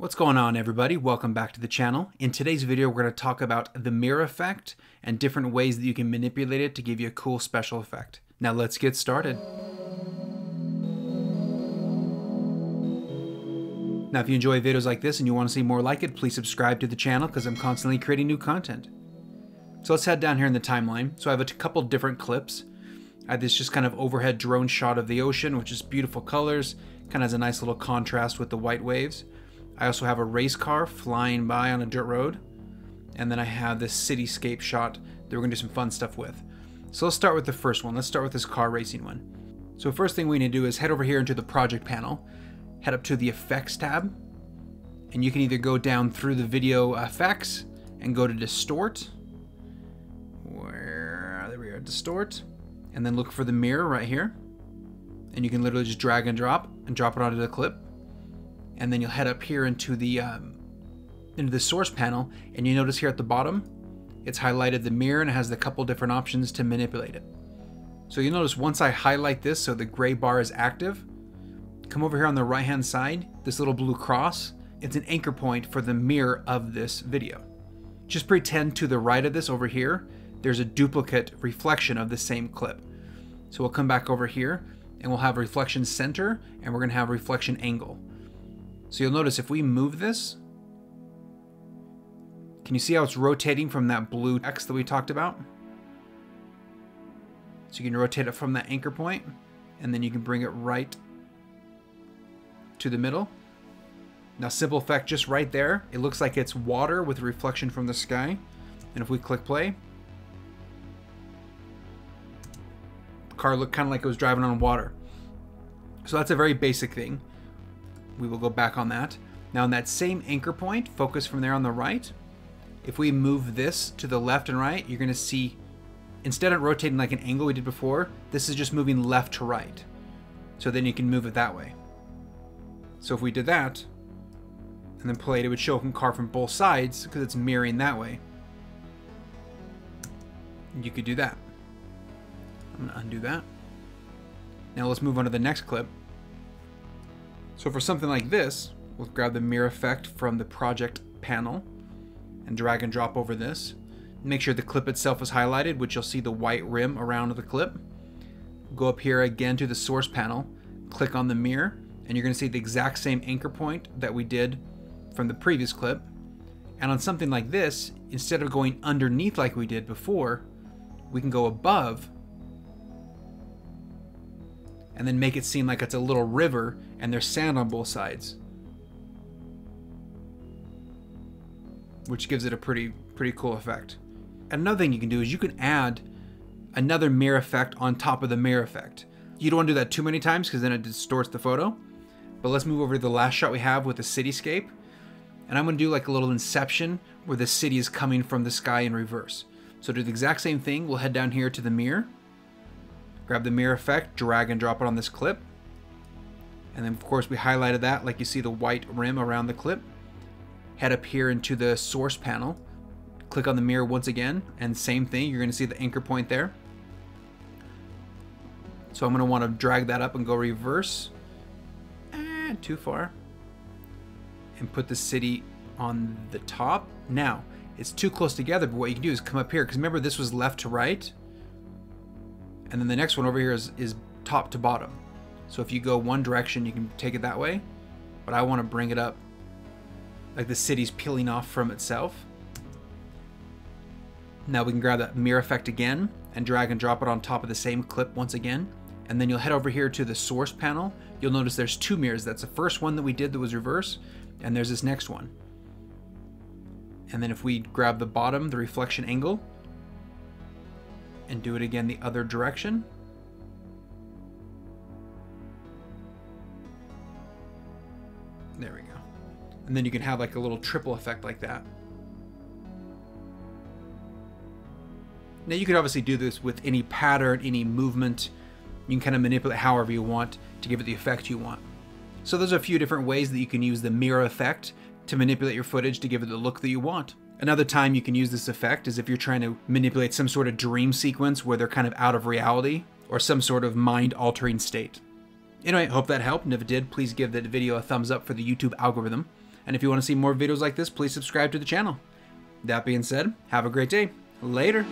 What's going on everybody? Welcome back to the channel. In today's video we're going to talk about the mirror effect and different ways that you can manipulate it to give you a cool special effect. Now let's get started. Now if you enjoy videos like this and you want to see more like it, please subscribe to the channel because I'm constantly creating new content. So let's head down here in the timeline. So I have a couple different clips. I have this just kind of overhead drone shot of the ocean, which is beautiful colors, kind of has a nice little contrast with the white waves. I also have a race car flying by on a dirt road. And then I have this cityscape shot that we're going to do some fun stuff with. So let's start with the first one. Let's start with this car racing one. So first thing we need to do is head over here into the project panel, head up to the effects tab, and you can either go down through the video effects and go to distort. Where, there we are, distort. And then look for the mirror right here. And you can literally just drag and drop and drop it onto the clip and then you'll head up here into the um, into the source panel and you notice here at the bottom it's highlighted the mirror and it has a couple different options to manipulate it. So you notice once I highlight this so the gray bar is active come over here on the right hand side this little blue cross it's an anchor point for the mirror of this video. Just pretend to the right of this over here there's a duplicate reflection of the same clip. So we'll come back over here and we'll have reflection center and we're going to have reflection angle so you'll notice if we move this, can you see how it's rotating from that blue X that we talked about? So you can rotate it from that anchor point, and then you can bring it right to the middle. Now simple effect just right there, it looks like it's water with a reflection from the sky. And if we click play, the car looked kind of like it was driving on water. So that's a very basic thing we will go back on that. Now in that same anchor point, focus from there on the right. If we move this to the left and right, you're going to see, instead of rotating like an angle we did before, this is just moving left to right. So then you can move it that way. So if we did that, and then played, it would show from car from both sides because it's mirroring that way. You could do that. I'm going to undo that. Now let's move on to the next clip. So for something like this, we'll grab the mirror effect from the project panel and drag and drop over this. Make sure the clip itself is highlighted, which you'll see the white rim around the clip. Go up here again to the source panel, click on the mirror, and you're going to see the exact same anchor point that we did from the previous clip. And on something like this, instead of going underneath like we did before, we can go above and then make it seem like it's a little river and there's sand on both sides. Which gives it a pretty pretty cool effect. Another thing you can do is you can add another mirror effect on top of the mirror effect. You don't want to do that too many times because then it distorts the photo. But let's move over to the last shot we have with the cityscape. And I'm going to do like a little inception where the city is coming from the sky in reverse. So do the exact same thing. We'll head down here to the mirror Grab the mirror effect, drag and drop it on this clip. And then of course we highlighted that like you see the white rim around the clip. Head up here into the source panel. Click on the mirror once again and same thing, you're to see the anchor point there. So I'm want to drag that up and go reverse. Eh, too far. And put the city on the top. Now, it's too close together, but what you can do is come up here, because remember this was left to right. And then the next one over here is, is top to bottom. So if you go one direction, you can take it that way. But I want to bring it up like the city's peeling off from itself. Now we can grab that mirror effect again and drag and drop it on top of the same clip once again. And then you'll head over here to the source panel. You'll notice there's two mirrors. That's the first one that we did that was reverse. And there's this next one. And then if we grab the bottom, the reflection angle, and do it again the other direction. There we go. And then you can have like a little triple effect like that. Now you could obviously do this with any pattern, any movement. You can kind of manipulate however you want to give it the effect you want. So there's a few different ways that you can use the mirror effect to manipulate your footage to give it the look that you want. Another time you can use this effect is if you're trying to manipulate some sort of dream sequence where they're kind of out of reality or some sort of mind altering state. Anyway, hope that helped, and if it did, please give that video a thumbs up for the YouTube algorithm. And if you want to see more videos like this, please subscribe to the channel. That being said, have a great day. Later.